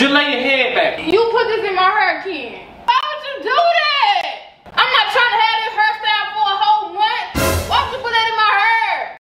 Just lay your head back. You put this in my hair, Ken.